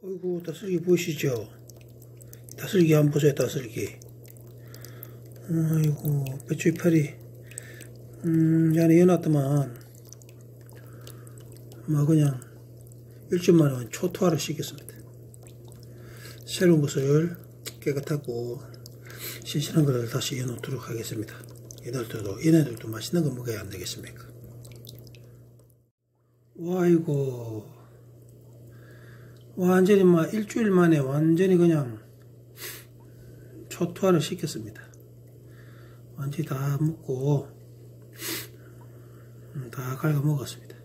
어이구 다슬기 보이시죠? 다슬기 한번 보세요 다슬기. 아이고 배추 이파리. 음 안에 연놨더만. 뭐 그냥 일주일 만에 초토화를 시켰습니다. 새로운 것을 깨끗하고 신선한 것을 다시 여놓도록 하겠습니다. 얘들도 얘네들도 맛있는 거 먹어야 안 되겠습니까? 와이고 완전히 막 일주일 만에 완전히 그냥 초토화를 시켰습니다. 완전히 다 먹고 음, 다 갉아 먹었습니다.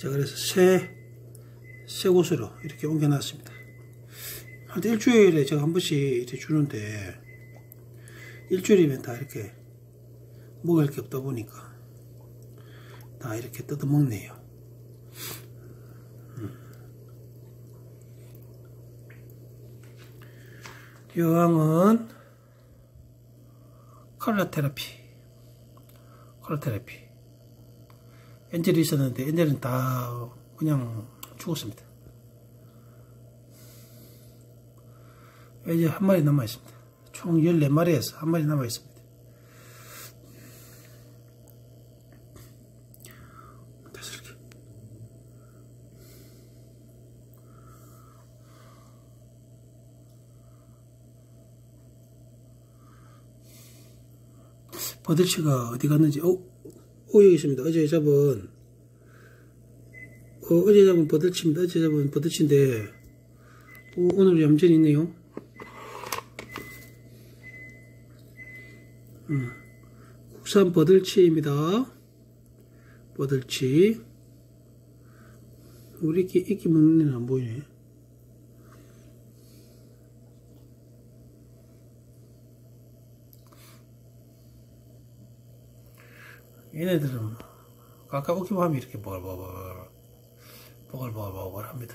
자 그래서 새, 새 곳으로 이렇게 옮겨놨습니다. 한 일주일에 제가 한 번씩 이렇게 주는데 일주일이면 다 이렇게 먹을 게 없다 보니까 다 이렇게 뜯어 먹네요. 요왕은 컬러 테라피. 컬러 테라피. 엔젤이 있었는데 엔젤은 다 그냥 죽었습니다. 이제 한 마리 남아 있습니다. 총 14마리에서 한 마리 남아 있습니다 버들치가 어디 갔는지, 어, 어, 여기 있습니다. 어제 잡은, 어, 어제 잡은 버들치입니다. 어제 잡은 버들치인데, 어, 오늘 얌전히 있네요. 음, 국산 버들치입니다. 버들치. 우리 이끼, 이끼 먹는 애는 안 보이네. 얘네들은 깎아먹기만 하면 이렇게 보글보글 보글보글 합니다.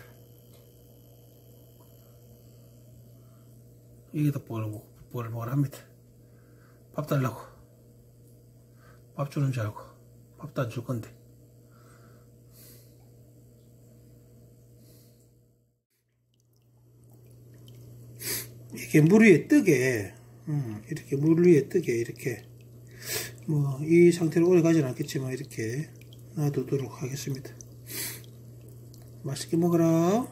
더 보글보글 합니다. 밥 달라고 밥 주는 줄 알고 밥도 안 줄 건데 이렇게 물 위에 뜨게 음, 이렇게 물 위에 뜨게 이렇게 뭐 이 상태로 오래 가진 않겠지만 이렇게 놔두도록 하겠습니다. 맛있게 먹어라.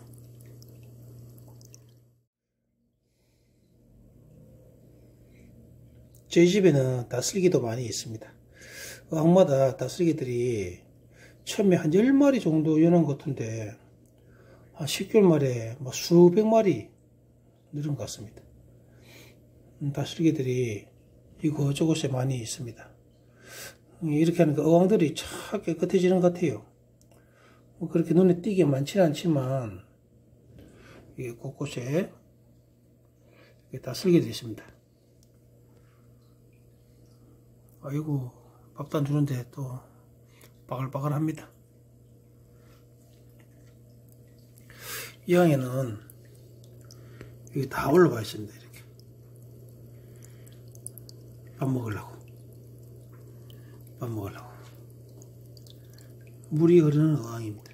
저희 집에는 다슬기도 많이 있습니다. 어항마다 다슬기들이 처음에 한 10마리 정도 연한 것 같은데 한 10개월 만에 뭐 수백 마리 늘은 것 같습니다. 음, 다슬기들이 이곳저곳에 많이 있습니다 이렇게 하니까 어항들이 참 깨끗해지는 것 같아요. 뭐 그렇게 눈에 띄게 많지는 않지만 이게 곳곳에 다 쓸게 되어 있습니다. 아이고 밥도 안 주는데 또 바글바글합니다. 이 항에는 여기 다 올라와 있습니다. 이렇게 밥 먹으려고. 밥 먹으려고. 물이 흐르는 어항입니다.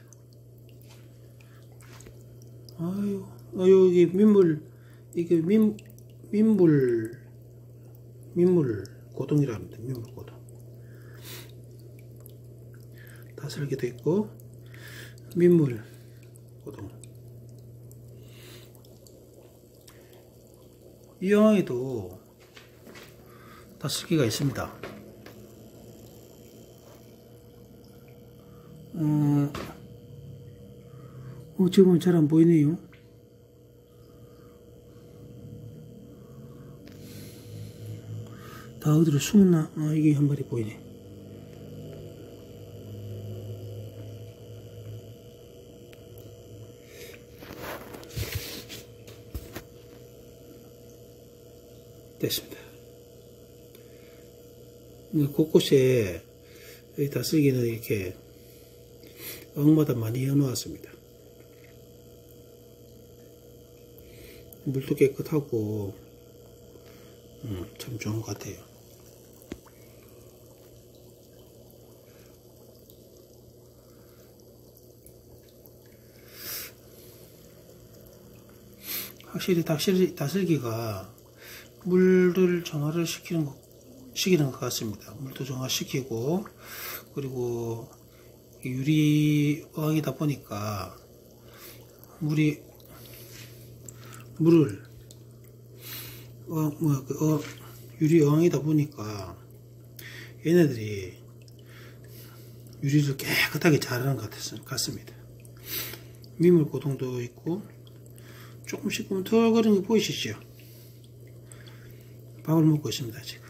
아유 어, 여기 민물 이게 민, 민물 민물 고동이라 합니다. 민물 고동. 다슬기도 있고 민물 고동. 이 어항에도 다슬기가 있습니다 어, 어 지금은 잘 안 보이네요. 다 어디로 숨었나? 아, 이게 한 마리 보이네. 됐습니다. 곳곳에 다슬기는 이렇게 엉마다 많이 해놓았습니다. 물도 깨끗하고 음, 참 좋은 것 같아요. 확실히 다슬기, 다슬기가 물을 정화를 시키는 것, 시키는 것 같습니다. 물도 정화시키고, 그리고 유리 어항이다 보니까 물이, 물을, 어, 뭐, 그, 어, 유리 어항이다 보니까 얘네들이 유리를 깨끗하게 잘하는 것 같습니다. 미물 고동도 있고, 조금씩 꿈틀거리는 거 보이시죠? 밥을 먹고 있습니다, 지금.